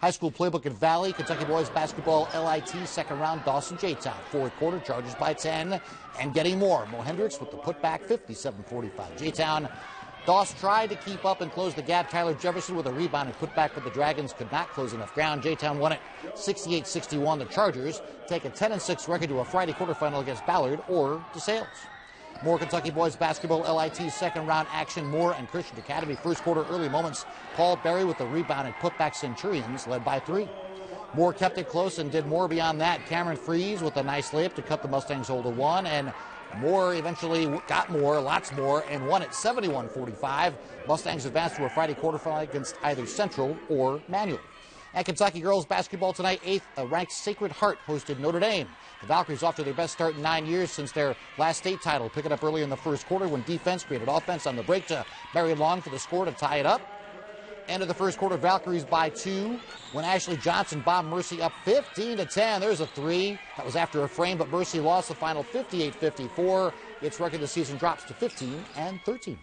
High school playbook at Valley. Kentucky boys basketball LIT second round. Doss and J-Town. Fourth quarter Chargers by 10 and getting more. Mo Hendricks with the putback 57-45. J-Town. Doss tried to keep up and close the gap. Tyler Jefferson with a rebound and putback, but the Dragons could not close enough ground. J-Town won it 68-61. The Chargers take a 10-6 record to a Friday quarterfinal against Ballard or DeSales. More Kentucky boys basketball LIT second round action. Moore and Christian Academy first quarter early moments. Paul Berry with the rebound and putback Centurions led by three. Moore kept it close and did more beyond that. Cameron Freeze with a nice layup to cut the Mustangs hold to one. And Moore eventually got more, lots more, and won at 71 45. Mustangs advanced to a Friday quarterfinal against either Central or Manual. And Kentucky girls basketball tonight, eighth uh, ranked Sacred Heart hosted Notre Dame. The Valkyries off to their best start in nine years since their last state title. Pick it up early in the first quarter when defense created offense on the break to Barry Long for the score to tie it up. End of the first quarter, Valkyries by two. When Ashley Johnson bombed Mercy up 15 to 10. There's a three. That was after a frame, but Mercy lost the final 58 54. Its record this season drops to 15 and 13.